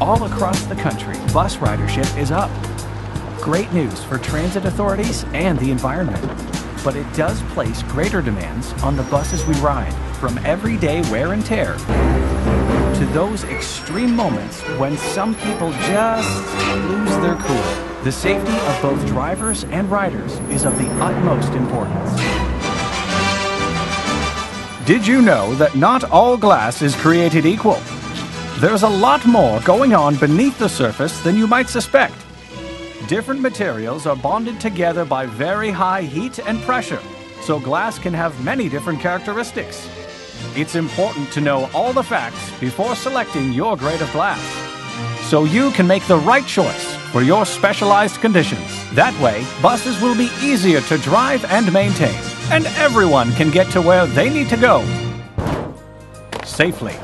all across the country, bus ridership is up. Great news for transit authorities and the environment. But it does place greater demands on the buses we ride, from everyday wear and tear to those extreme moments when some people just lose their cool. The safety of both drivers and riders is of the utmost importance. Did you know that not all glass is created equal? There's a lot more going on beneath the surface than you might suspect. Different materials are bonded together by very high heat and pressure, so glass can have many different characteristics. It's important to know all the facts before selecting your grade of glass, so you can make the right choice for your specialized conditions. That way, buses will be easier to drive and maintain, and everyone can get to where they need to go safely.